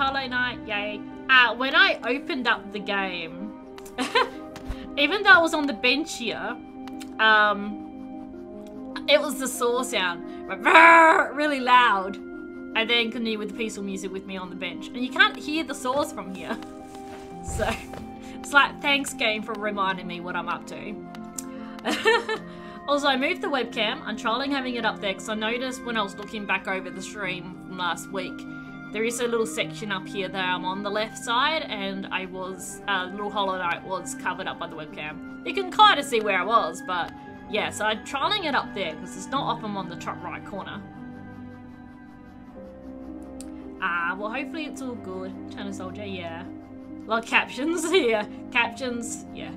Hollow Knight, yay. Uh, when I opened up the game, even though I was on the bench here, um, it was the saw sound, really loud. And then continue with the peaceful music with me on the bench. And you can't hear the saws from here. So, it's like, thanks game for reminding me what I'm up to. also, I moved the webcam. I'm trialing having it up there because I noticed when I was looking back over the stream from last week, there is a little section up here that I'm on the left side and I was, a uh, little Hollow Knight was covered up by the webcam. You can kind of see where I was, but yeah, so I'm trialing it up there because it's not up on the top right corner. Ah, well hopefully it's all good. China Soldier, yeah. A lot of captions, yeah. Captions, yeah.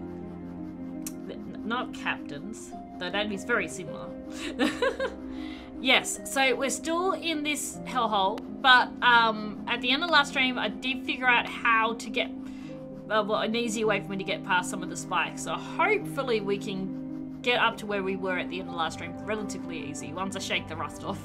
Not captains, though that is very similar. yes, so we're still in this hellhole, but um, at the end of the last stream, I did figure out how to get uh, well, an easy way for me to get past some of the spikes. So hopefully we can get up to where we were at the end of the last stream relatively easy once I shake the rust off.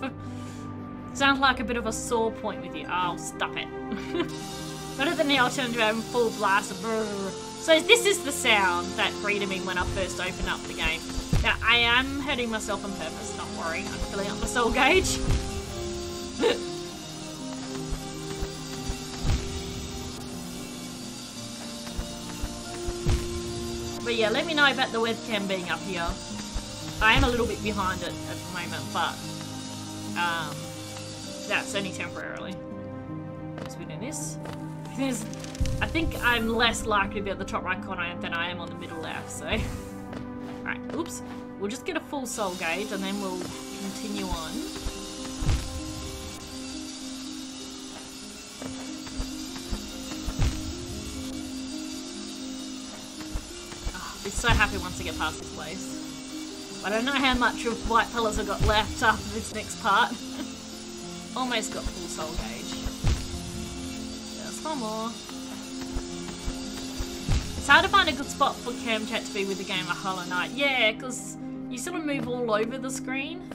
Sounds like a bit of a sore point with you. I'll oh, stop it. Better than the alternative full blast. So this is the sound that greeted me when I first opened up the game. Now, I am hurting myself on purpose, don't worry. I'm filling up my soul gauge. but yeah, let me know about the webcam being up here. I am a little bit behind it at the moment, but um, that's only temporarily. So we do this. I think I'm less likely to be at the top right corner than I am on the middle left, so... Alright, oops. We'll just get a full soul gauge and then we'll continue on. So happy once I get past this place. I don't know how much of White Palace I've got left after this next part. Almost got full soul gauge more. It's hard to find a good spot for cam chat to be with the game of Hollow Knight. Yeah, because you sort of move all over the screen.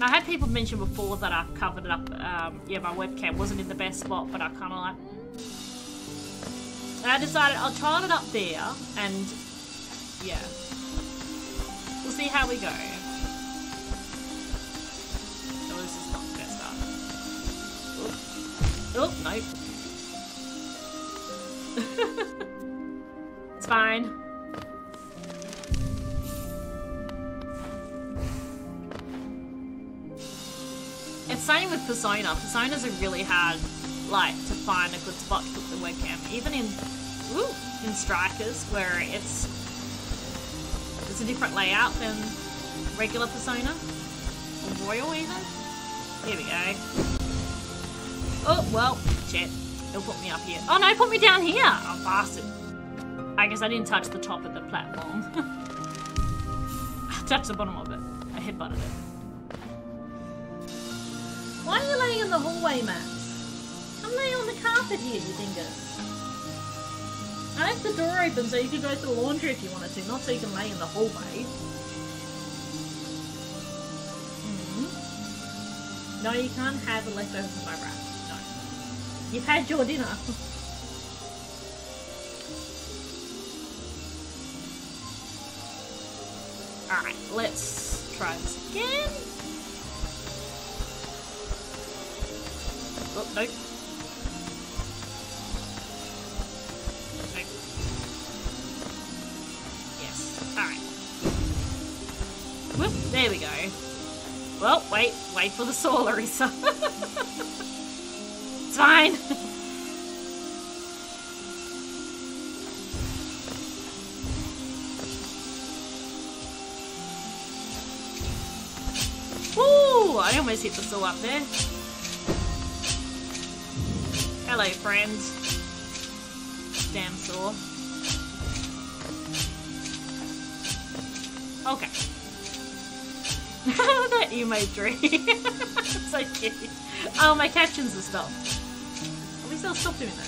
I had people mention before that I've covered it up. Um, yeah, my webcam wasn't in the best spot, but I kind of like... And I decided I'll try it up there, and yeah. We'll see how we go. Oh, this is not the best start. Oh, nope. it's fine. It's same with Persona. Personas are really hard, like, to find a good spot to put the webcam. Even in, ooh, in Strikers, where it's a different layout than regular Persona. Or Royal even. Here we go. Oh, well, shit. It'll put me up here. Oh no, put me down here! Oh, bastard. I guess I didn't touch the top of the platform. I touched the bottom of it. I headbutted it. Why are you laying in the hallway, Max? Come lay on the carpet here, you dingus. I left the door open so you could go to the laundry if you wanted to, not so you can lay in the hallway. Mm -hmm. No, you can't have a leftover from my wrap. You've had your dinner. Alright, let's try this again. Oh. Nope. There we go. Well, wait, wait for the soul, Larissa. It's fine. Woo! I almost hit the saw up there. Hello, friends. Damn saw. Okay. that emoji. so cute. Oh, my captions are stopped still stop doing that.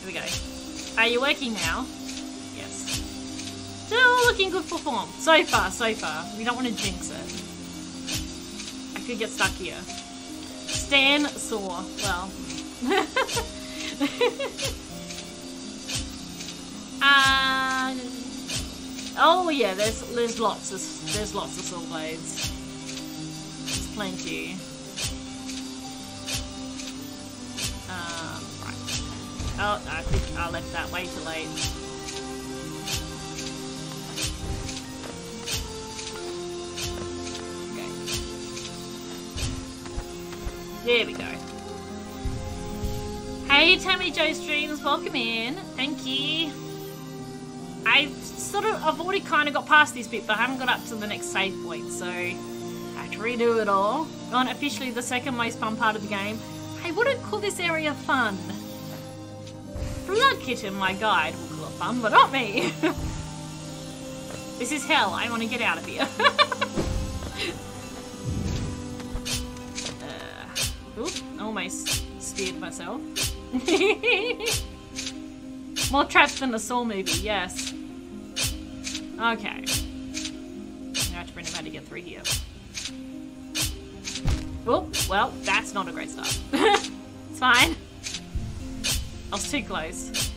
Here we go. Are you working now? Yes. Still looking good for form. So far, so far. We don't want to jinx it. I could get stuck here. Stan saw. Well. uh, oh yeah, there's there's lots of there's lots of saw blades. There's plenty. Um, right. Oh, I think I left that way too late. There we go. Hey, Tammy Joe Streams, welcome in. Thank you. I sort of, I've already kind of got past this bit, but I haven't got up to the next save point, so I have to redo it all. On officially the second most fun part of the game. I wouldn't call this area fun. Blood Kitchen, my guide, will call it fun, but not me. this is hell. I want to get out of here. Uh, oop, almost speared myself. More traps than the Saw movie, yes. Okay. Now to bring him how to get through here. Oh, well, that's not a great start. it's fine. I was too close.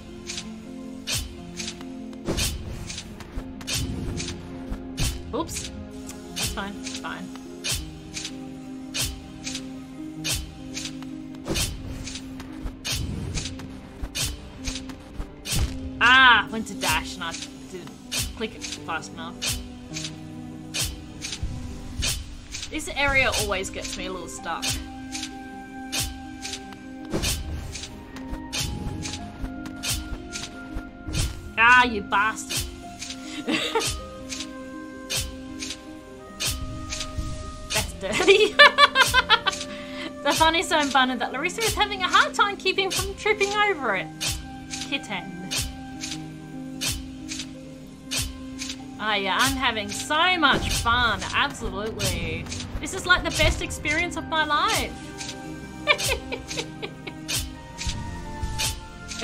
Oops. That's fine, it's fine. This area always gets me a little stuck. Ah, you bastard. That's dirty. the funny so funny that Larissa is having a hard time keeping from tripping over it. Kitten. Oh yeah, I'm having so much fun, absolutely. This is like the best experience of my life.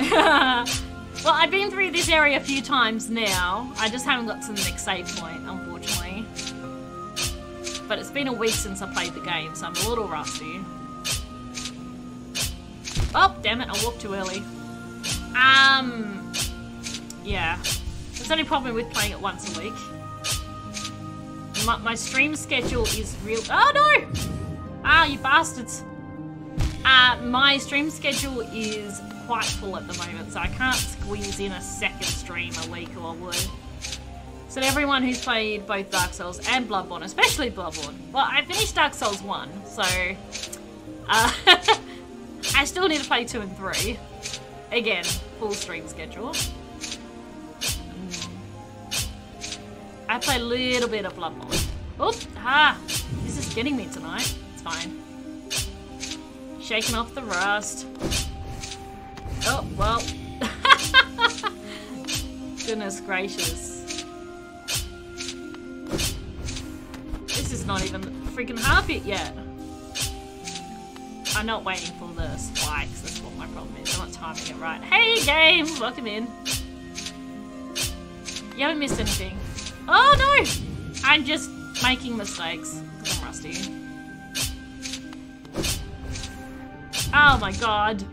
well, I've been through this area a few times now. I just haven't got to the next save point, unfortunately. But it's been a week since I played the game, so I'm a little rusty. Oh, damn it, I walked too early. Um, yeah. There's only problem with playing it once a week. My, my stream schedule is real- Oh no! Ah, you bastards. Uh, my stream schedule is quite full at the moment, so I can't squeeze in a second stream a week or I would. So everyone who's played both Dark Souls and Bloodborne, especially Bloodborne, well, I finished Dark Souls 1, so... Uh, I still need to play 2 and 3. Again, full stream schedule. I play a little bit of Bloodborne. Oop! Ha! This is getting me tonight. It's fine. Shaking off the rust. Oh, well. Goodness gracious. This is not even freaking half it yet. I'm not waiting for the spikes. That's what my problem is. I'm not timing it right. Hey, game! Welcome in. You haven't missed anything. Oh no! I'm just making mistakes I'm rusty. Oh my god.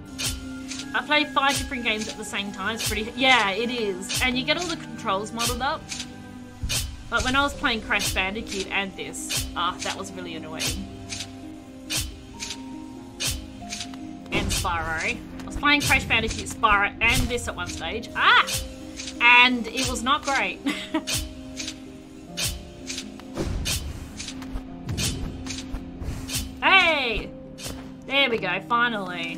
I play five different games at the same time. It's pretty... Yeah, it is. And you get all the controls modeled up. But when I was playing Crash Bandicoot and this, ah, oh, that was really annoying. And Spyro. I was playing Crash Bandicoot, Spyro, and this at one stage. Ah! And it was not great. Hey! There we go, finally.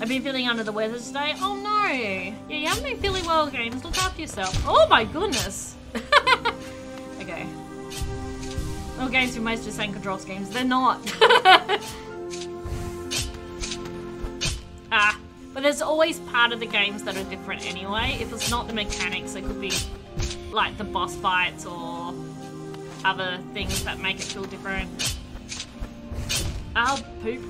I've been feeling under the weather today. Oh no! Yeah, you haven't been feeling well, games. Look after yourself. Oh my goodness! okay. All games with most of the same control schemes. They're not. ah, but there's always part of the games that are different anyway. If it's not the mechanics, it could be like the boss fights or other things that make it feel different. I'll poop.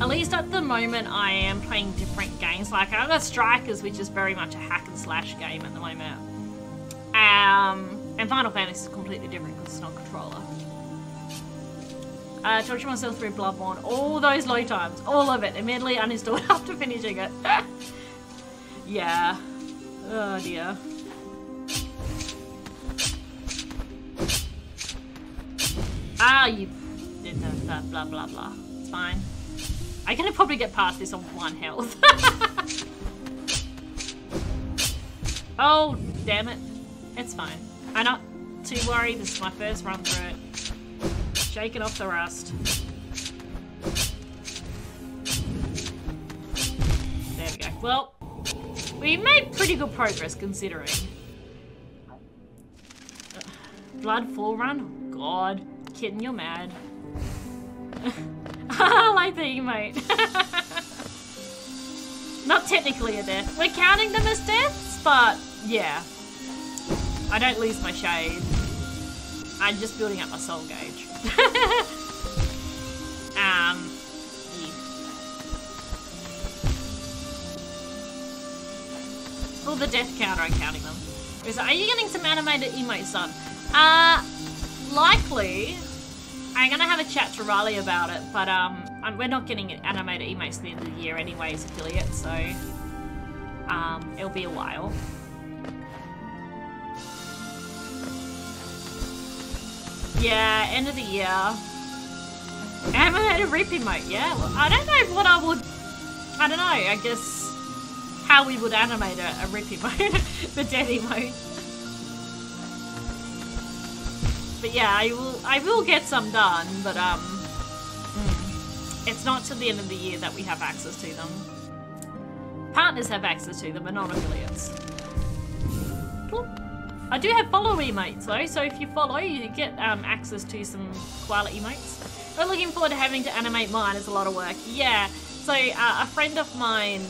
At least at the moment I am playing different games. Like I've got Strikers, which is very much a hack and slash game at the moment. Um, and Final Fantasy is completely different because it's not controller. Uh, torture myself through Bloodborne. All those low times. All of it. Immediately uninstalled after finishing it. yeah. Oh dear. Ah, you did that, blah blah blah. It's fine. I can probably get past this on one health. oh, damn it. It's fine. I'm not too worried. This is my first run through it. Shaking off the rust. There we go. Well, we made pretty good progress considering. Blood full run? Oh, God. Kitten, you're mad. I like the emote. Not technically a death. We're counting them as deaths, but yeah. I don't lose my shade. I'm just building up my soul gauge. um, yeah. The death counter, I'm counting them. Is, are you getting some animated emotes, on? Uh, likely. I'm gonna have a chat to Riley about it, but um, we're not getting animated emotes at the end of the year anyways, affiliate, so um, it'll be a while. Yeah, end of the year. Animated rip emote, yeah. Well, I don't know what I would. I don't know. I guess how we would animate a, a rip emote, the dead emote. But yeah, I will. I will get some done, but um, mm, it's not till the end of the year that we have access to them. Partners have access to them, but not affiliates. I do have follow emotes though, so if you follow, you get um, access to some koala emotes. But looking forward to having to animate mine. It's a lot of work. Yeah. So uh, a friend of mine,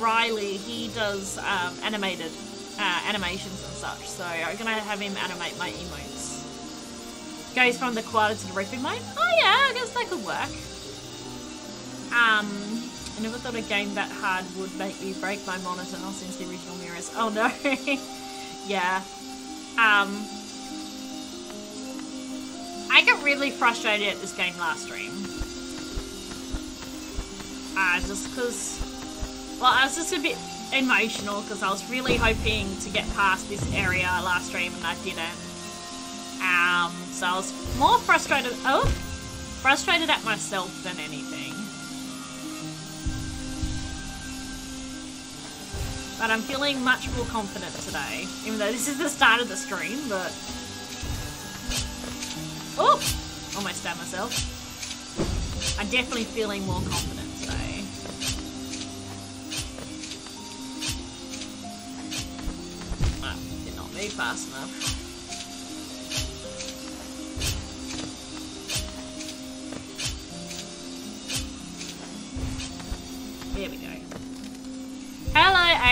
Riley, he does um, animated uh, animations and such. So I'm gonna have him animate my emotes. Goes from the koala to the emote. Oh yeah, I guess that could work. Um, I never thought a game that hard would make me break my monitor, since the original mirrors. Oh no. yeah. Um, I got really frustrated at this game last stream. Uh, just because, well, I was just a bit emotional because I was really hoping to get past this area last stream and I didn't. Um, so I was more frustrated, oh, frustrated at myself than anything. But I'm feeling much more confident today, even though this is the start of the stream, but... Oh! Almost stabbed myself. I'm definitely feeling more confident today. Ah, not fast enough.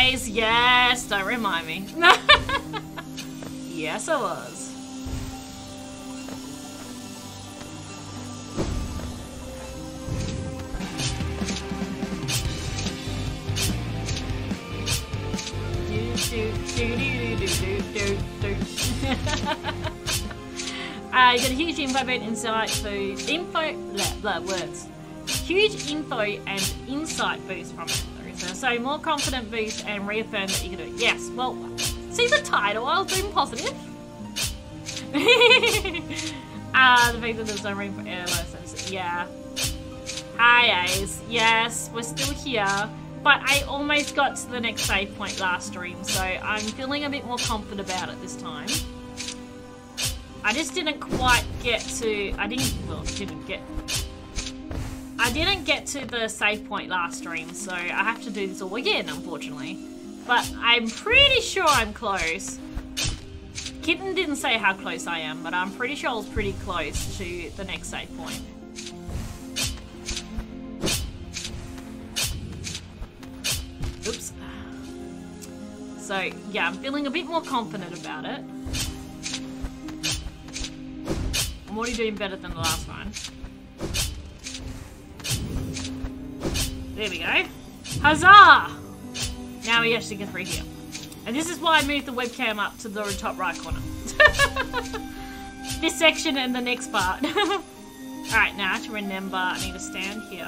Yes, don't remind me. yes, I was. uh, you got a huge info about insight food. Info, blah, blah, words. Huge info and insight boost from it. So more confident boost and reaffirm that you can do it. Yes, well, see the title, I was being positive. Ah, the fact that there's no room for air license. Yeah. Hi, Ace. Yes, we're still here. But I almost got to the next save point last stream, so I'm feeling a bit more confident about it this time. I just didn't quite get to... I didn't... Well, didn't get I didn't get to the save point last stream, so I have to do this all again, unfortunately. But I'm pretty sure I'm close. Kitten didn't say how close I am, but I'm pretty sure I was pretty close to the next save point. Oops. So, yeah, I'm feeling a bit more confident about it. I'm already doing better than the last one. There we go. Huzzah! Now we actually get through here. And this is why I moved the webcam up to the top right corner. this section and the next part. Alright, now to remember, I need to stand here.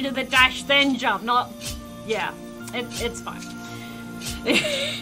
Forgot I the dash then jump, not. Yeah, it, it's fine.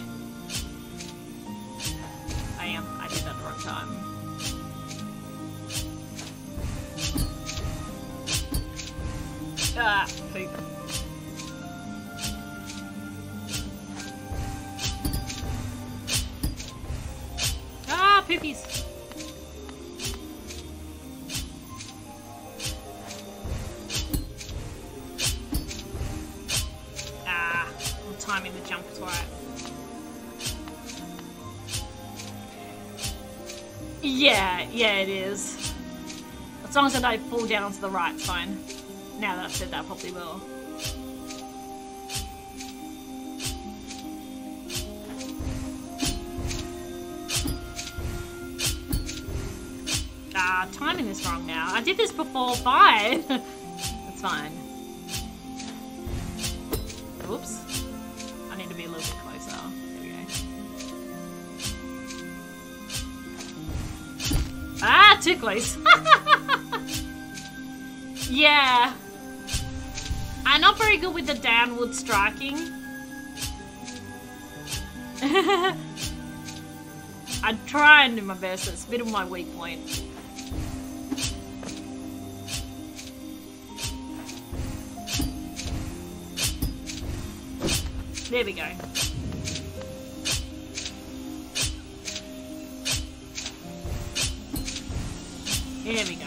down to the right, fine. Now that I've said that, I probably will. Downward striking. I try and do my best. It's a bit of my weak point. There we go. There we go.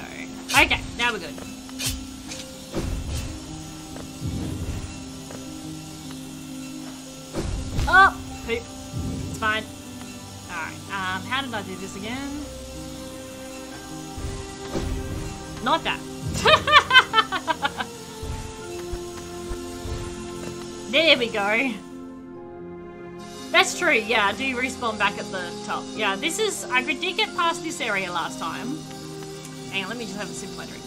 Again? Not that. there we go. That's true, yeah, I do respawn back at the top. Yeah, this is, I did get past this area last time. Hang on, let me just have a sip of my drink.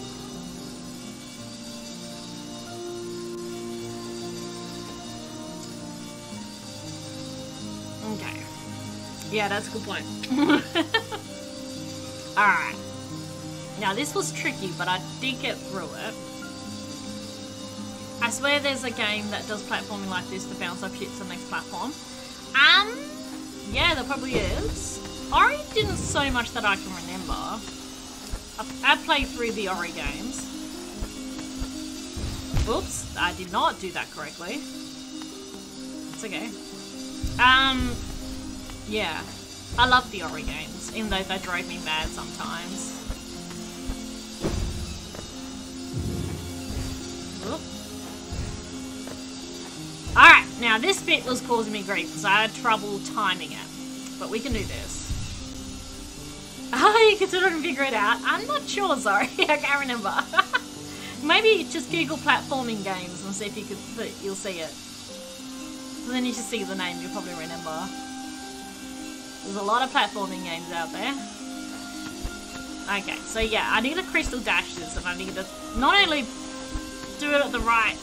Okay. Yeah, that's a good point. Alright. Now, this was tricky, but I did get through it. I swear there's a game that does platforming like this to bounce off shit to the next platform. Um, yeah, there probably is. Ori didn't so much that I can remember. I've, I've played through the Ori games. Oops, I did not do that correctly. It's okay. Um, yeah. I love the Ori games, even though they drove me mad sometimes. Alright, now this bit was causing me grief because I had trouble timing it. But we can do this. Oh, you of figure it out. I'm not sure, sorry. I can't remember. Maybe just Google platforming games and see if you could you'll see it. And then you just see the name, you'll probably remember. There's a lot of platforming games out there. Okay, so yeah, I need a crystal dash this and I need to not only do it at the right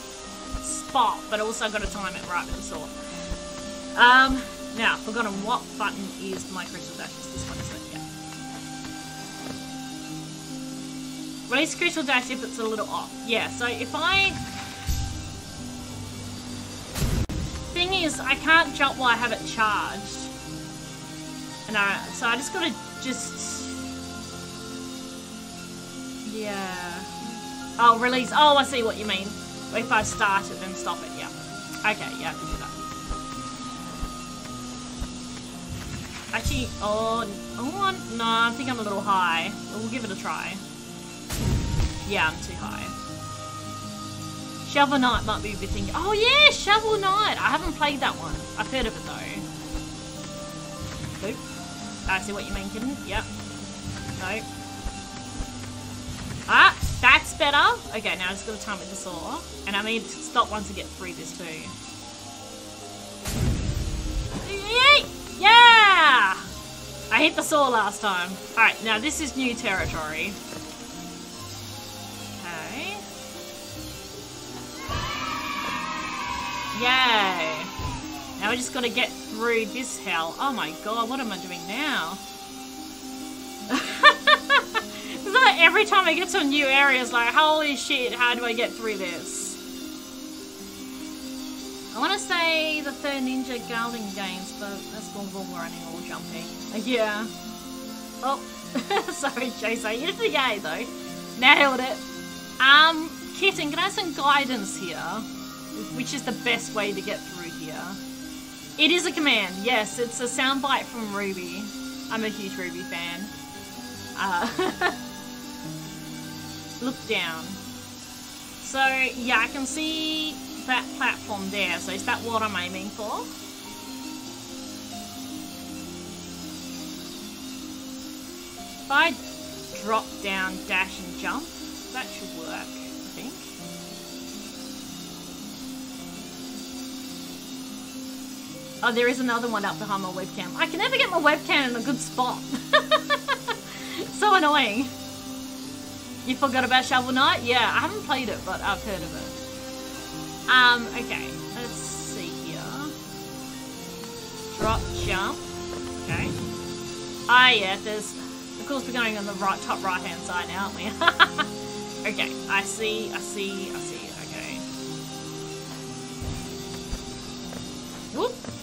spot, but also got to time it right with the. Um, now, I've forgotten what button is my crystal dash. It's this one, isn't it? Yeah. Release crystal dash if it's a little off. Yeah, so if I... Thing is, I can't jump while I have it charged. And I, so I just gotta just... Yeah. Oh, release. Oh, I see what you mean. If I start it, then stop it. Yeah. Okay, yeah, I can do that. Actually, oh, oh, no, I think I'm a little high. We'll give it a try. Yeah, I'm too high. Shovel Knight might be thinking. Oh yeah, Shovel Knight. I haven't played that one. I've heard of it though. I see what you mean, kitten. Yep. Nope. Ah, that's better. Okay, now I just got to time with the saw. And I need to stop once I get through this too. Yeah! I hit the saw last time. Alright, now this is new territory. Okay. Yay! Now we just gotta get through this hell. Oh my god, what am I doing now? like every time I get to a new area, it's like, holy shit, how do I get through this? I want to say the third Ninja Gaiden games, but that's more running or jumping. Yeah. Oh, sorry, Jason. You did the yay though. Nailed it. Um, Kitten, can I have some guidance here? Which is the best way to get through here? It is a command. Yes, it's a soundbite from RWBY. I'm a huge RWBY fan. Uh, look down. So yeah, I can see that platform there. So is that what I'm aiming for? If I drop down, dash and jump, that should work, Oh, there is another one up behind my webcam. I can never get my webcam in a good spot. so annoying. You forgot about Shovel Knight? Yeah, I haven't played it, but I've heard of it. Um, okay. Let's see here. Drop, jump. Okay. Ah, yeah, there's... Of course, we're going on the right, top right-hand side now, aren't we? okay, I see, I see, I see. Okay. Whoop.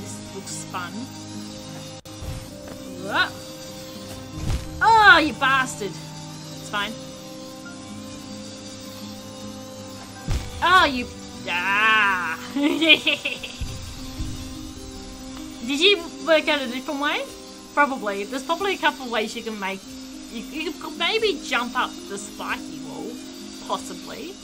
This looks fun. Whoop. Oh, you bastard. It's fine. Oh, you... Ah. Did you work out a different way? Probably. There's probably a couple ways you can make... You, you could maybe jump up the spiky wall. Possibly.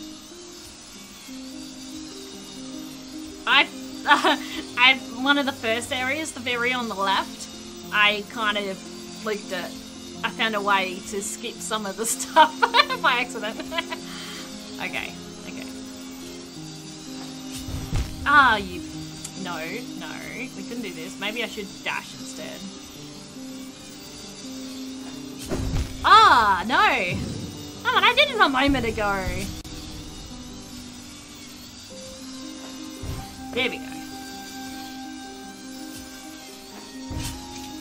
I... Uh, I one of the first areas, the very on the left, I kind of looked it. I found a way to skip some of the stuff by accident. okay, okay. Ah, you... No, no, we couldn't do this. Maybe I should dash instead. Ah, no! Oh, and I did it a moment ago. There we go.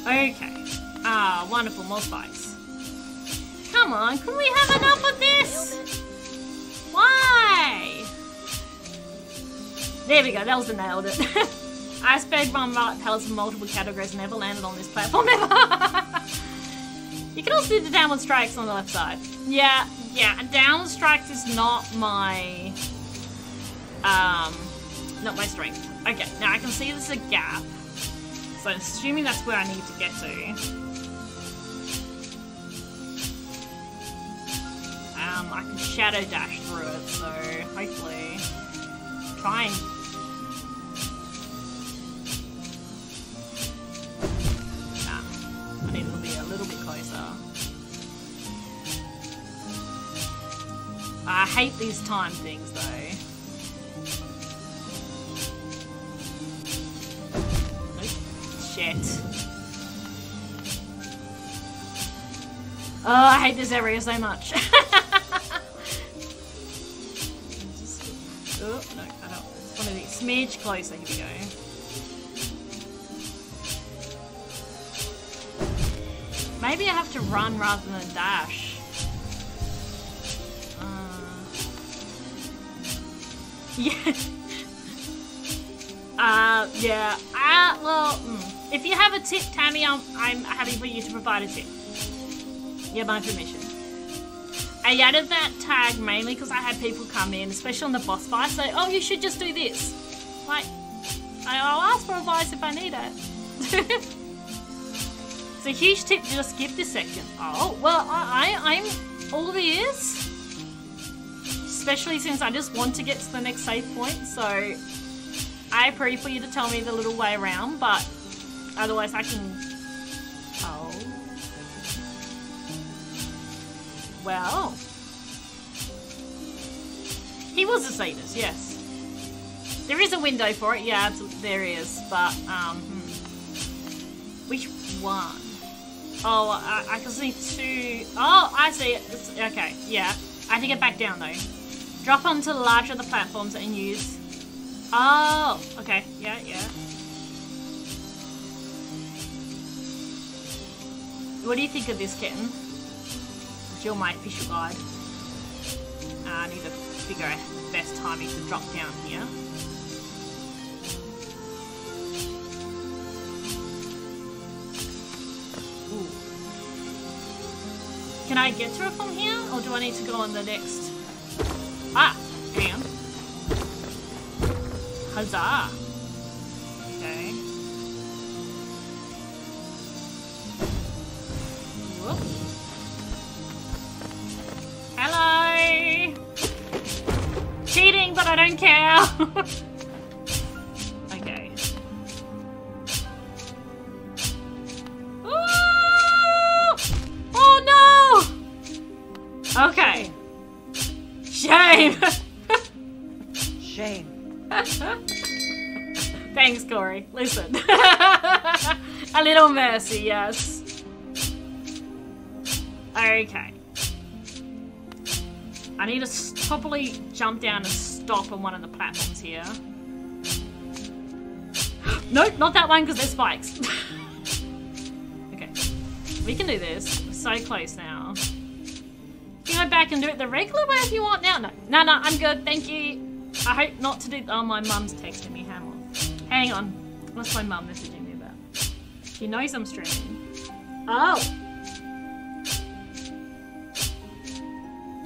Okay. Ah, wonderful, spice. Come on, can we have enough of this? Why? There we go, that was the nailed it. I sped one right in multiple categories never landed on this platform ever. you can also do the downward strikes on the left side. Yeah, yeah, downward strikes is not my um not my strength. Okay, now I can see there's a gap. So I'm assuming that's where I need to get to. Um, I can shadow dash through it, so hopefully try and I need to be a little bit closer. I hate these time things though. Shit. Oh, I hate this area so much. Oh, no, I don't. It's one of these. Smidge closer. Here we go. Maybe I have to run rather than dash. Uh, yeah. uh, yeah. Uh, well, mm. If you have a tip, Tammy, I'm, I'm happy for you to provide a tip. Yeah, my permission. I added that tag mainly because I had people come in, especially on the boss fight, say, oh, you should just do this. Like, I'll ask for advice if I need it. It's a huge tip to just skip this section. Oh, well, I, I, I'm all ears. Especially since I just want to get to the next save point, so I pray for you to tell me the little way around, but otherwise I can... Oh. Well. He was a sadist, yes. There is a window for it, yeah, there is, but, um, hmm. Which one? Oh, I, I can see two. Oh, I see it. It's, okay, yeah. I have to get back down, though. Drop onto larger of the platforms and use... Oh, okay, yeah, yeah. What do you think of this kitten? You're my official guide. Uh, I need to figure out the best timing to drop down here. Can I get to it from here? Or do I need to go on the next? Ah, hang. Huzzah. Okay. Hello! Cheating, but I don't care! Okay. Oh no. Okay. Shame. Shame. Thanks, Corey. Listen. A little mercy, yes. Okay. I need to probably jump down and stop on one of the platforms here. nope, not that one because there's spikes. okay. We can do this. We're so close now. You go back and do it the regular way if you want now. No, no, no, I'm good. Thank you. I hope not to do. Oh, my mum's texting me. Hang on. Hang on. What's my mum messaging me about? She knows I'm streaming. Oh.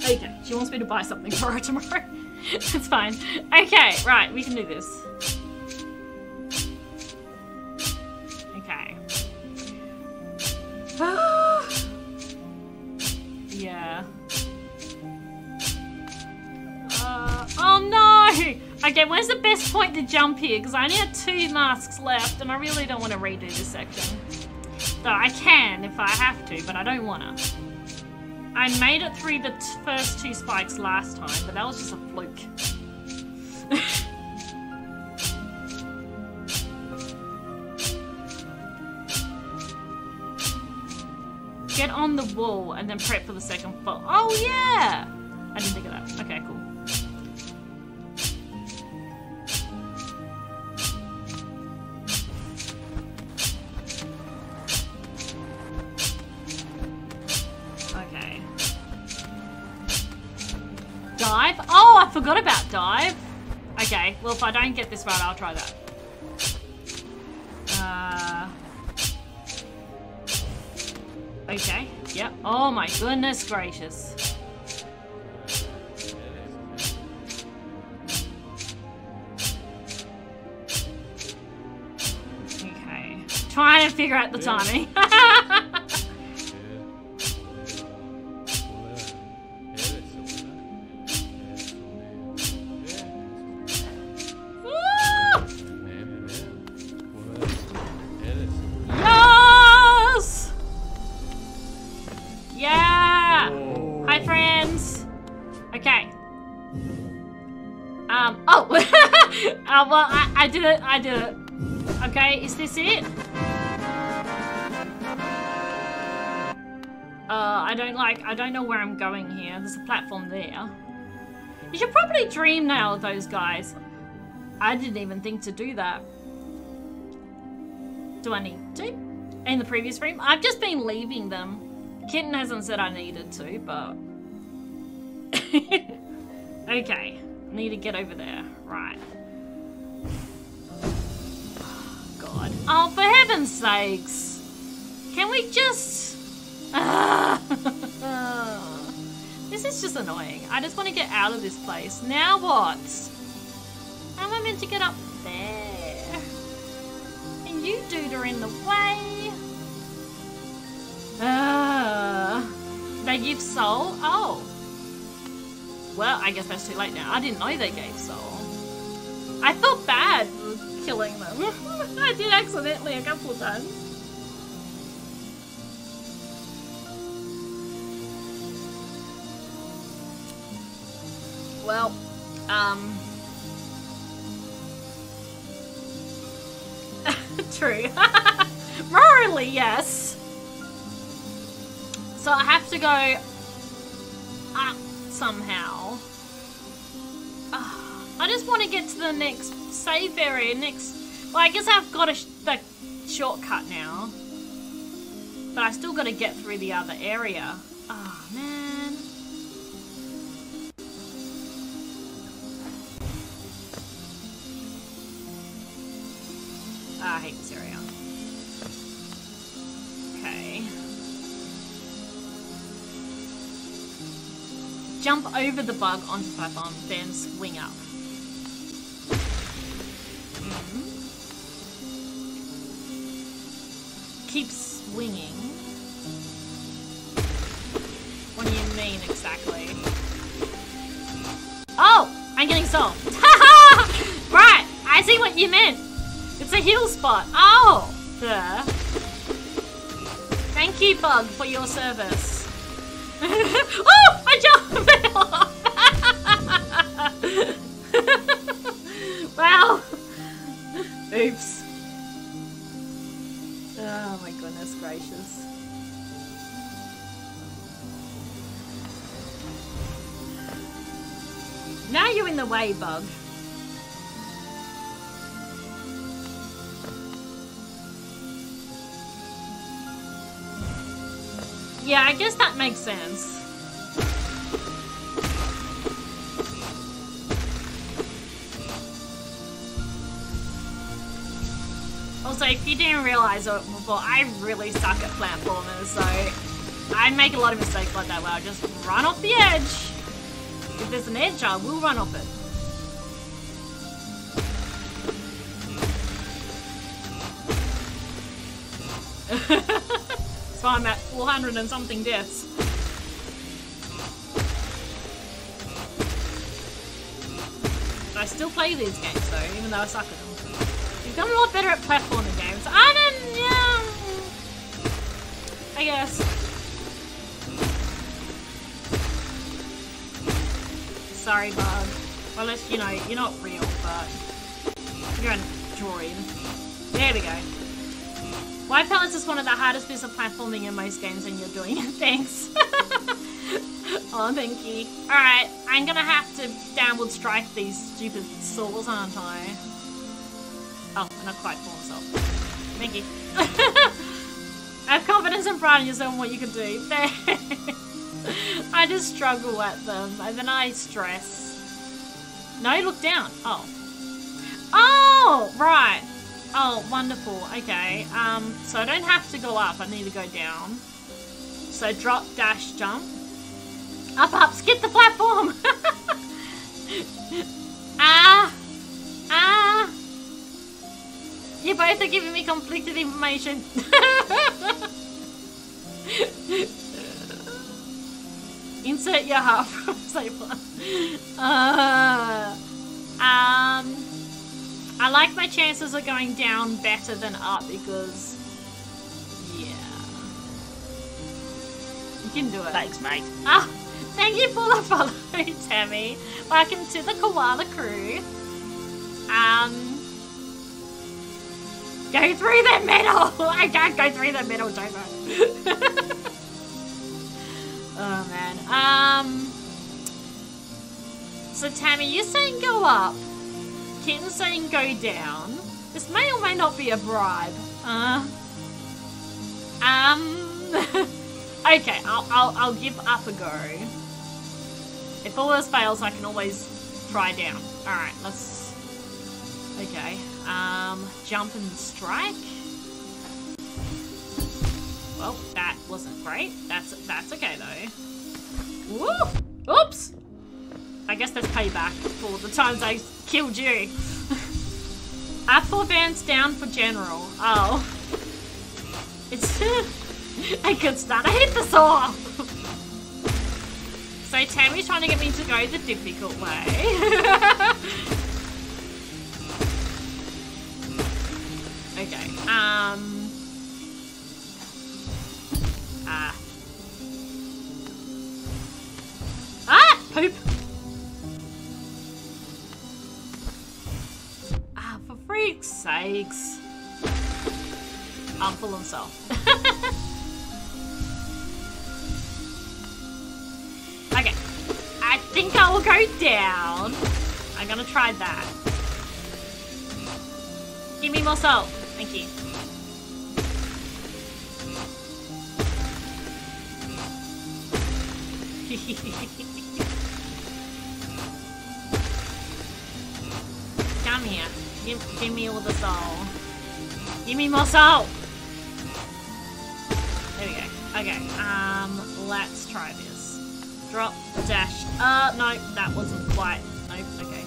Okay, she wants me to buy something for her tomorrow. it's fine. Okay, right, we can do this. Okay. yeah. Uh, oh no! Okay, where's the best point to jump here? Because I only have two masks left and I really don't want to redo this section. Though I can if I have to, but I don't want to. I made it through the first two spikes last time, but that was just a fluke. Get on the wall and then prep for the second fall. Oh yeah! I didn't think of that. Okay, cool. Dive. Okay, well if I don't get this right, I'll try that. Uh, okay, yep. Oh my goodness gracious. Okay, trying to figure out the timing. did it, I did it. Okay, is this it? Uh, I don't like, I don't know where I'm going here. There's a platform there. You should probably dream now with those guys. I didn't even think to do that. Do I need to? In the previous stream? I've just been leaving them. Kitten hasn't said I needed to, but... okay. Need to get over there. Right. Oh, for heaven's sakes! Can we just... this is just annoying. I just want to get out of this place. Now what? How am I meant to get up there? And you dude are in the way. Ah, they give soul? Oh. Well, I guess that's too late now. I didn't know they gave soul. I felt bad killing them. I did accidentally a couple of times. Well, um... True. Morally, yes. So I have to go up somehow. Uh, I just want to get to the next save area, next... Well, I guess I've got a sh shortcut now. But I still got to get through the other area. Oh, man. Oh, I hate this area. Okay. Jump over the bug onto the platform, then swing up. Swinging. What do you mean exactly? Oh! I'm getting soul. right! I see what you meant. It's a heal spot. Oh! Duh. Thank you, Bug, for your service. oh! I jumped the way, Bug. Yeah, I guess that makes sense. Also, if you didn't realize uh, it before, I really suck at platformers, so I make a lot of mistakes like that where I just run off the edge. If there's an edge, I will run off it. so I'm at 400 and something deaths. I still play these games though, even though I suck at them. You've gotten a lot better at platforming games. I don't, yeah. I guess. Sorry. Well, unless, you know, you're not real, but you're a droid. There we go. White Palace is one of the hardest bits of platforming in most games and you're doing it. Thanks. oh, thank you. Alright, I'm gonna have to downward strike these stupid saws, aren't I? Oh, I'm not quite for myself. Thank you. Have confidence and pride in yourself and what you can do. I just struggle at them and then I stress. No, look down. Oh. Oh, right. Oh, wonderful. Okay. Um, so I don't have to go up. I need to go down. So drop, dash, jump. Up, up, skip the platform. ah. Ah. You both are giving me conflicted information. Insert your half from one. Uh, um, I like my chances of going down better than up because, yeah. You can do it. Thanks, mate. Ah, thank you for the follow, Tammy. Welcome to the Koala crew. Um, Go through the middle! I can't go through the middle, Joker. Oh, man. Um... So, Tammy, you're saying go up. Kitten's saying go down. This may or may not be a bribe. Uh... Um... okay, I'll, I'll, I'll give up a go. If all else fails, I can always try down. Alright, let's... Okay. Um, jump and strike. Well, that wasn't great. That's that's okay though. Woo! Oops! I guess that's payback for the times I killed you. Up for Vance, down for General. Oh. It's a good start. I hit the saw! So Tammy's trying to get me to go the difficult way. okay. Um. Ah. Ah! Poop! Ah, for freak's sakes. I'm full of himself. okay. I think I will go down. I'm gonna try that. Give me more salt. Thank you. Come here. Give, give me all the salt. Give me more salt! There we go. Okay, um, let's try this. Drop, dash. Uh, no, that wasn't quite. Nope, okay.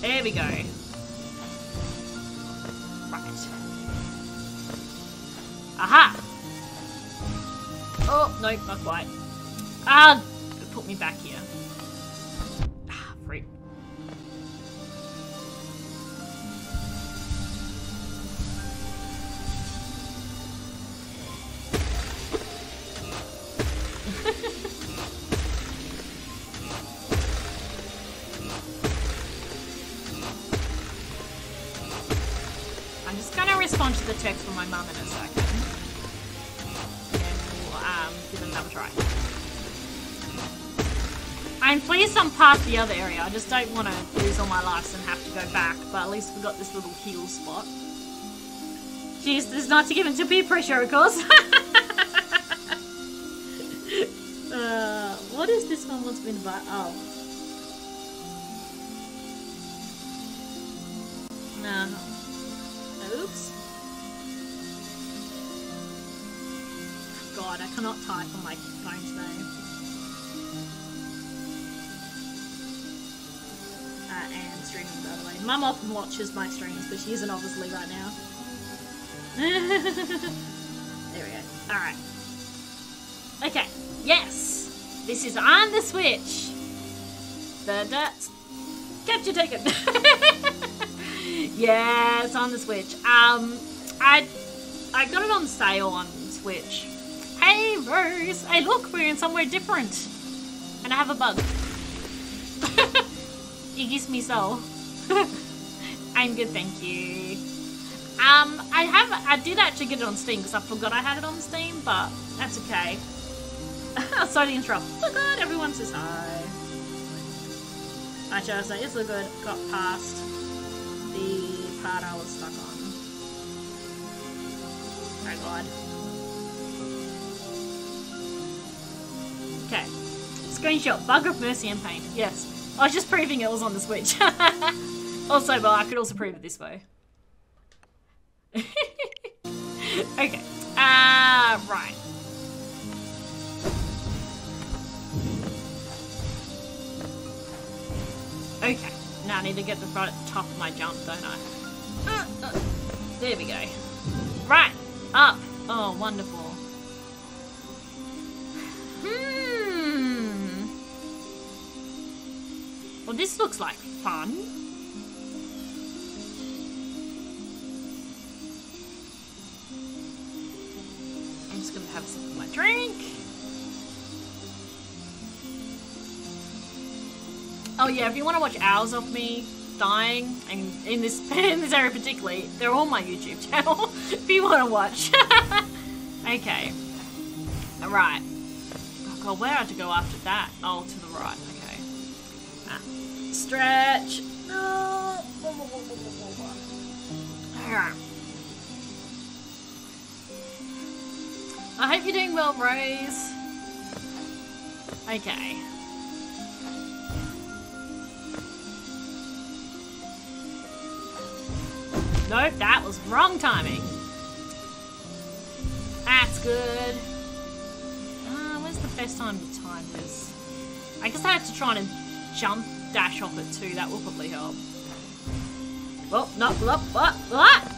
There we go. Aha! Oh, no, not quite. Ah, put me back here. The other area. I just don't want to lose all my lives and have to go back. But at least we got this little heal spot. Jeez, this is not to give into peer pressure, of course. uh, what is this one wants me to? Oh. Mum often watches my streams, but she isn't obviously right now. there we go. Alright. Okay. Yes! This is on the Switch. The that's capture taken. yeah, it's on the Switch. Um, I I got it on sale on Switch. Hey Rose, hey look, we're in somewhere different, and I have a bug. it gives me soul. I'm good, thank you. Um, I have I did actually get it on Steam because I forgot I had it on Steam, but that's okay. Sorry to interrupt. So good, everyone says hi. I say it's so good. Got past the part I was stuck on. Oh god. Okay. Screenshot. Bug of Mercy and Pain. Yes. I was just proving it was on the Switch. also, but I could also prove it this way. okay. Ah, uh, right. Okay. Now I need to get the the top of my jump, don't I? Uh, uh. There we go. Right. Up. Oh, wonderful. Hmm. Well, this looks like fun. Just gonna have some of my drink. Oh yeah, if you want to watch hours of me dying, and in this in this area particularly, they're on my YouTube channel. if you want to watch. okay. Alright. Oh god, where had to go after that? Oh, to the right. Okay. Ah. Stretch. Alright. I hope you're doing well, Rose. Okay. Nope, that was wrong timing. That's good. Uh, where's the best time to time this? I guess I have to try and jump dash off it too. That will probably help. Well, not, what, what, what?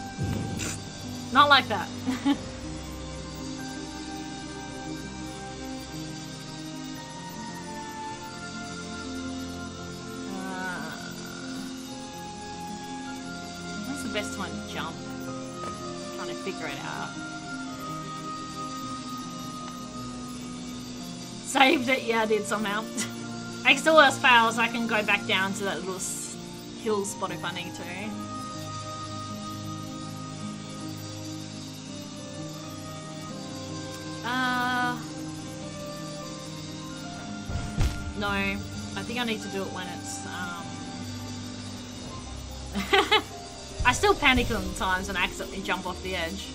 Not like that. Saved it, yeah, I did somehow. Extra worst fails, I can go back down to that little hill spot if I need to. Uh, no, I think I need to do it when it's. Um... I still panic on the times and accidentally jump off the edge.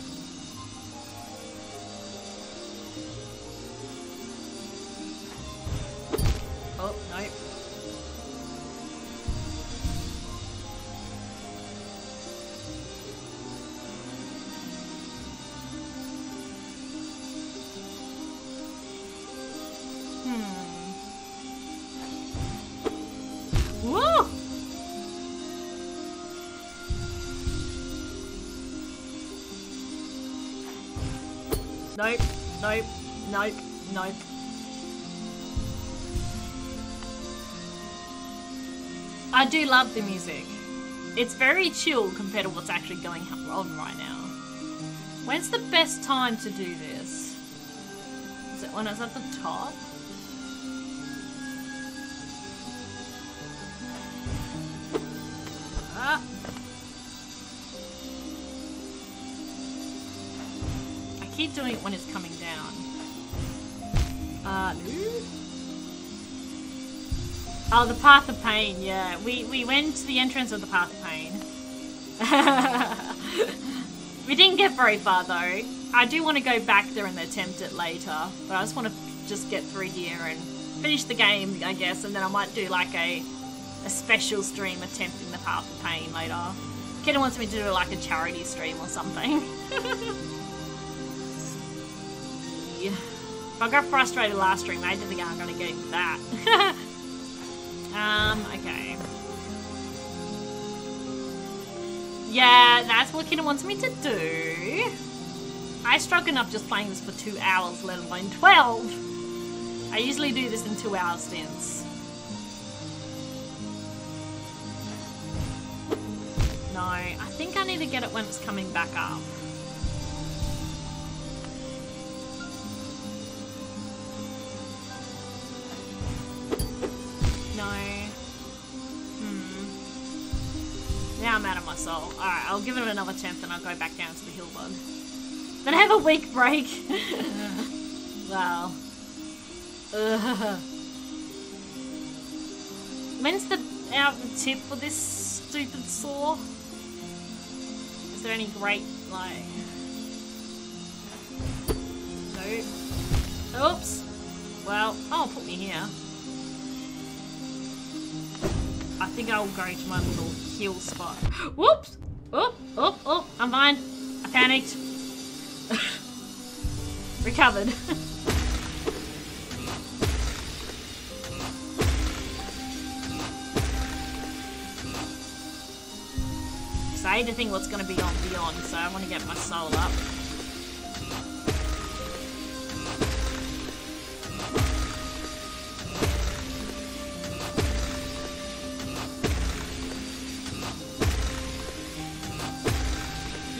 Love the music. It's very chill compared to what's actually going on right now. When's the best time to do this? Is it when it's at the top? Ah. I keep doing it when it's coming down. Uh, no? Oh, the Path of Pain, yeah. We, we went to the entrance of the Path of Pain. we didn't get very far though. I do want to go back there and attempt it later, but I just want to just get through here and finish the game, I guess, and then I might do like a a special stream attempting the Path of Pain later. Kenna wants me to do like a charity stream or something. yeah. I got frustrated last stream, I didn't think I'm gonna get that. um, okay. Yeah, that's what Kina wants me to do. I struggle enough just playing this for two hours, let alone 12. I usually do this in two hour stints. No, I think I need to get it when it's coming back up. I'll give it another attempt and I'll go back down to the hill bug. Then I have a week break. wow. Ugh. When's the out tip for this stupid saw? Is there any great like No. Oops. Well, oh put me here. I think I will go to my little hill spot. Whoops! Oh, oh, oh, I'm fine. I panicked. Recovered. Need to think what's going to be on beyond, so I want to get my soul up.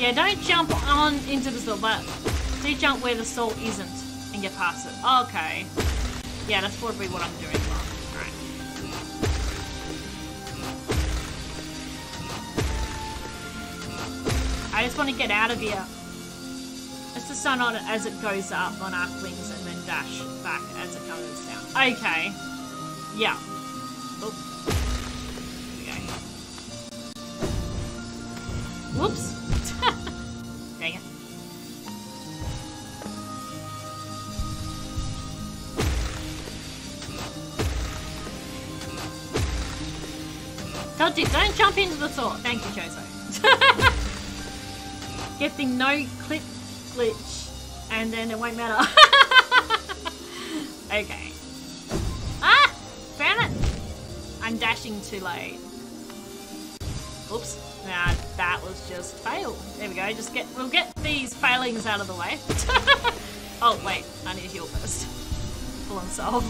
Yeah, don't jump on into the salt, but do jump where the salt isn't and get past it. Okay. Yeah, that's probably what I'm doing wrong. Alright. I just want to get out of here. It's the sun on it as it goes up Monarch wings and then dash back as it comes down. Okay. Yeah. Oop. Okay. Whoops. Into the sword. Thank you, Choso. Get the no clip glitch, and then it won't matter. okay. Ah! Found it! I'm dashing too late. Oops. Nah, that was just fail. There we go. Just get we'll get these failings out of the way. oh wait, I need to heal first. Full on soul.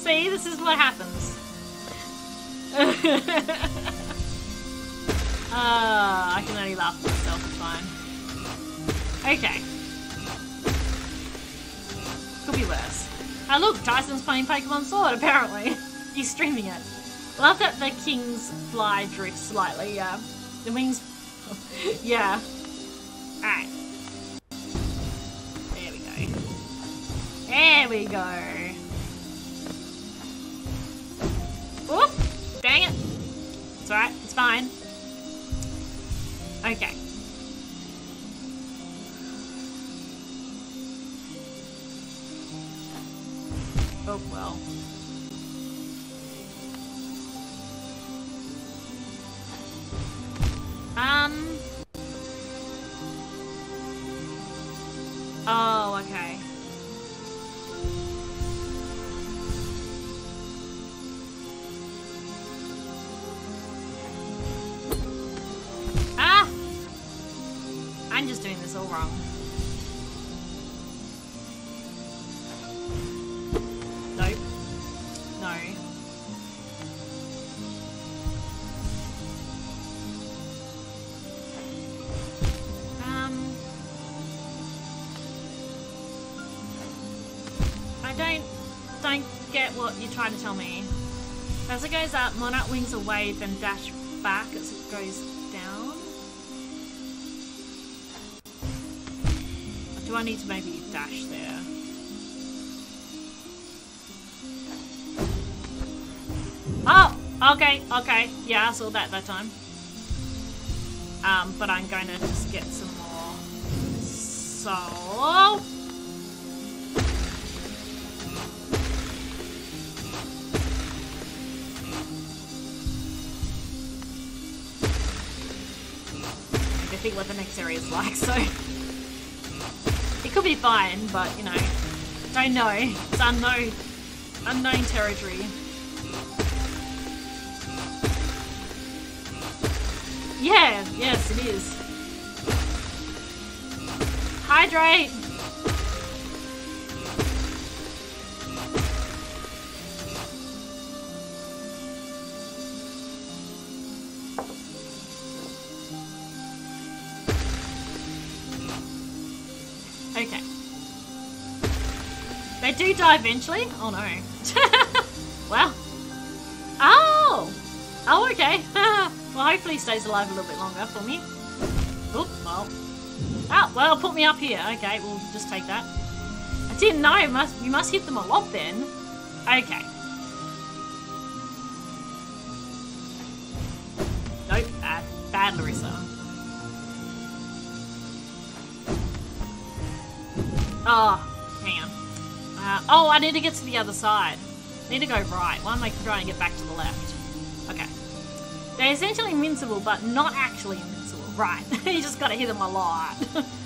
See, this is what happens. uh, I can only laugh at myself, it's fine. Okay. Could be worse. Ah, look, Tyson's playing Pokemon Sword, apparently. He's streaming it. Love that the king's fly drifts slightly, yeah. The wings... yeah. Alright. There we go. There we go. Dang it! It's alright, it's fine. Okay. Oh well. Um. What you're trying to tell me. As it goes up, Monarch wings away, then dash back as it goes down. Or do I need to maybe dash there? Oh, okay, okay. Yeah, I saw that that time. Um, but I'm going to just get some more. So... Think what the next area is like, so... It could be fine, but, you know, don't know. It's unknown, unknown territory. Yeah, yes, it is. Hydrate! Die eventually? Oh no. well. Oh! Oh, okay. well, hopefully he stays alive a little bit longer for me. Oh, well. Oh, well, put me up here. Okay, we'll just take that. I didn't know. Must, you must hit them a lot then. Okay. Need to get to the other side. I need to go right. Why am I trying to get back to the left? Okay. They're essentially invincible, but not actually invincible. Right. you just gotta hit them a lot.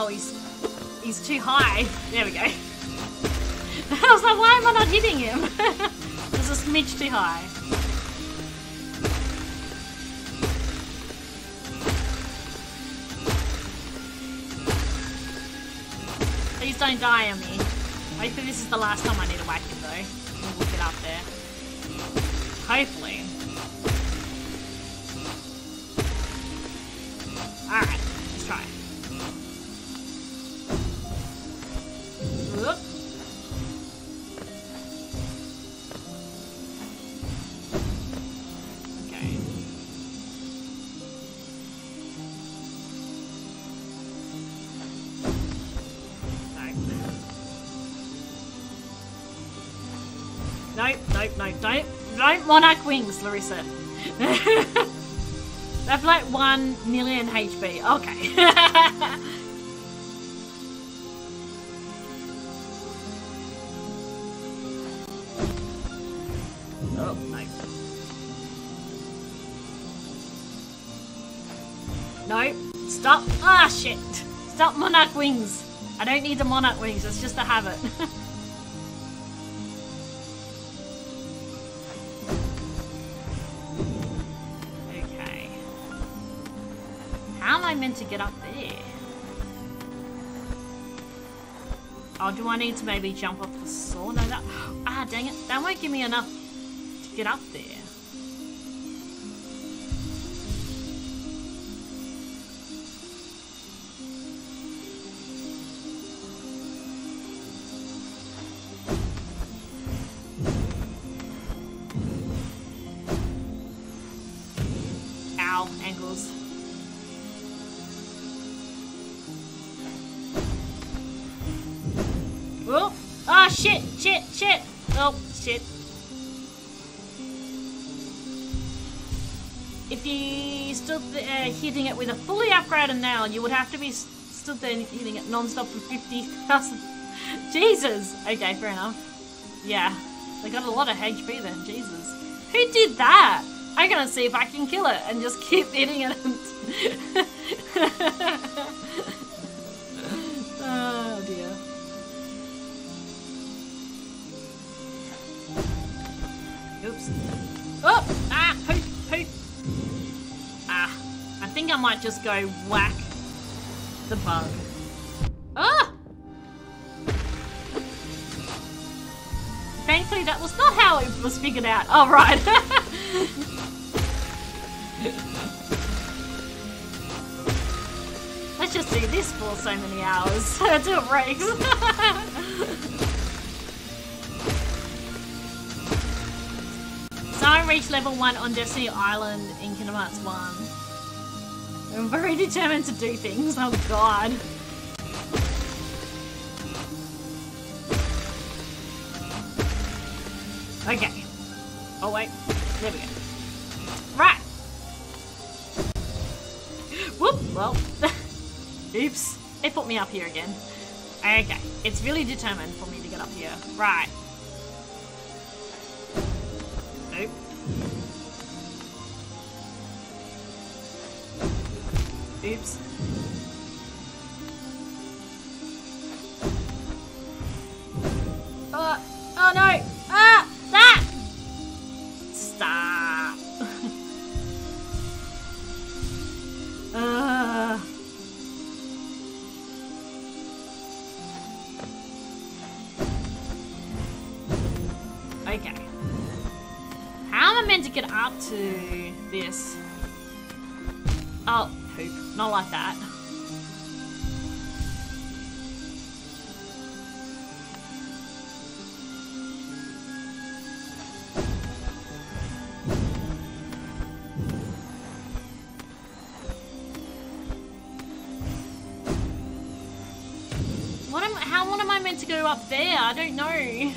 Oh, he's he's too high. There we go. I was like, why am I not hitting him? It's a smidge too high. Please don't die on me. Hopefully this is the last time I need to whack him though. We'll get up there. Hopefully. Monarch Wings, Larissa. They've like 1 million HP. Okay. oh, no. No. Stop. Ah, shit. Stop Monarch Wings. I don't need the Monarch Wings. It's just a habit. get up there? Oh, do I need to maybe jump off the saw? No, that... Ah, dang it. That won't give me enough to get up there. Shit. If you stood there uh, hitting it with a fully upgraded nail, you would have to be stood there hitting it non-stop for 50,000. Jesus. Okay, fair enough. Yeah, they got a lot of HP then, Jesus. Who did that? I'm gonna see if I can kill it and just keep hitting it. Oops. Oh! Ah! Poop! Poop! Ah! I think I might just go whack the bug. Ah! Thankfully, that was not how it was figured out. Oh, right. Let's just do this for so many hours until it breaks. Reached level 1 on Destiny Island in Kingdom Hearts 1. I'm very determined to do things, oh god. Okay. Oh wait, there we go. Right! Whoop, well. Oops. It put me up here again. Okay, it's really determined for me to get up here. Right. Nope. Oops. To go up there? I don't know.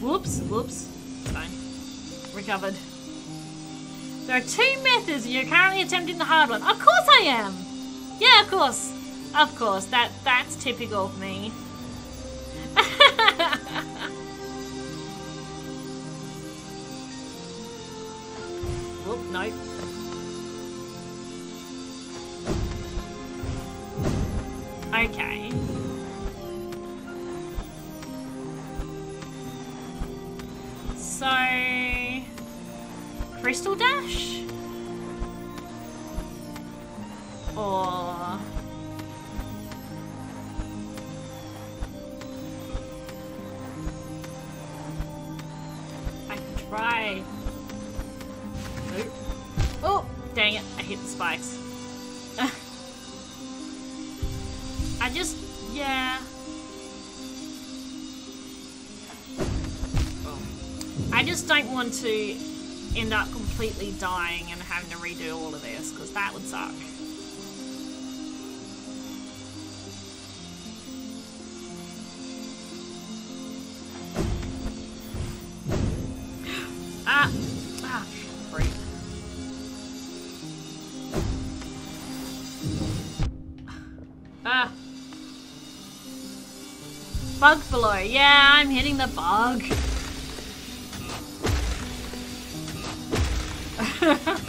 Whoops, whoops. It's fine. Recovered. There are two methods and you're currently attempting the hard one. Of course I am! Yeah, of course. Of course. That that's typical of me. It, I hit the spikes. I just, yeah. I just don't want to end up completely dying and having to redo all of this, because that would suck. Bug below. Yeah, I'm hitting the bug.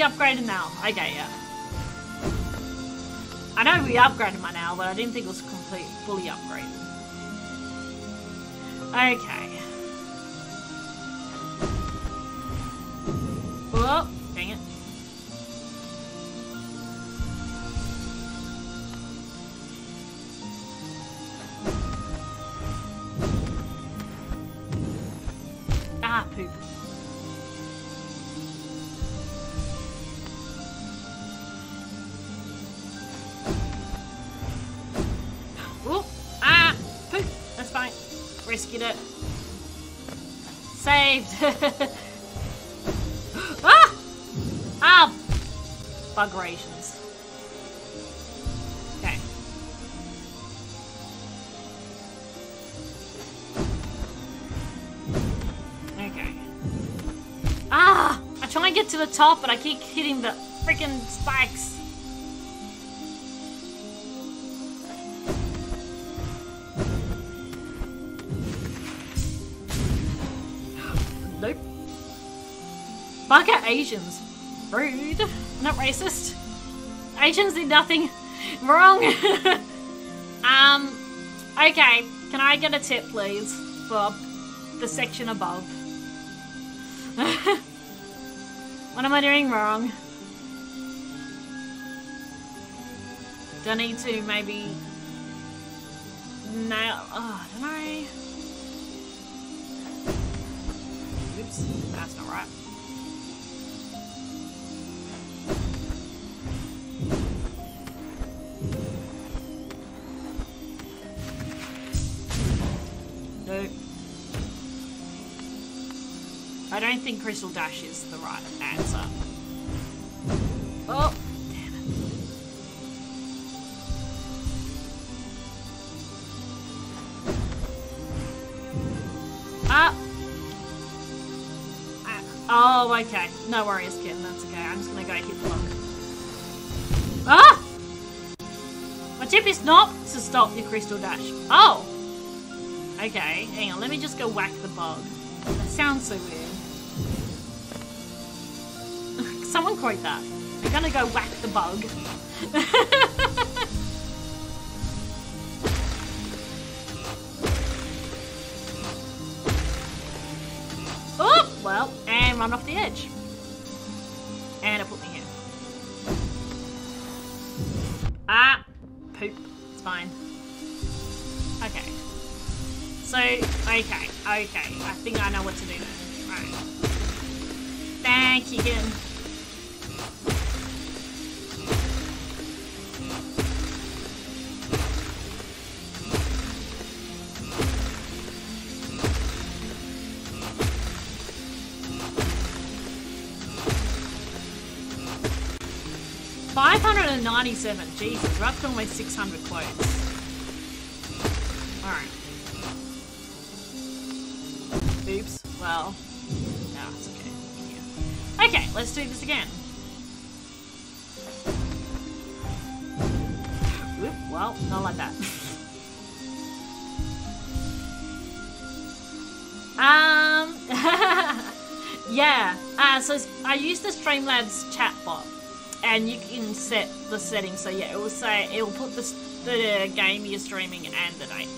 upgraded now. Okay, yeah. I know we upgraded my now, but I didn't think it was complete, fully upgraded. Okay. Whoa, dang it. Ah, poop. Rescued it. Saved! ah! Ah! Bug rations. Okay. Okay. Ah! I try and get to the top, but I keep hitting the freaking spikes. Asians. Rude. Not racist. Asians did nothing wrong. um, okay. Can I get a tip, please, for the section above? what am I doing wrong? Do I need to maybe nail? Oh, don't know. Oops, that's not right. Don't think Crystal Dash is the right answer. Oh, damn it. Ah! Ah, Oh, okay. No worries, Kim. That's okay. I'm just gonna go hit the bug. Ah! My tip is not to stop your crystal dash. Oh! Okay, hang on. Let me just go whack the bug. That sounds so weird. Someone quote that. I'm gonna go whack the bug. 27. Jesus, we're up to almost 600 quotes. Alright. Oops. Well. No, it's okay. Yeah. Okay, let's do this again. Oop, well, not like that. um, yeah. Uh, so I used the Streamlabs chatbot, and you set the settings. So yeah, it will say it will put the, the game you're streaming and the date.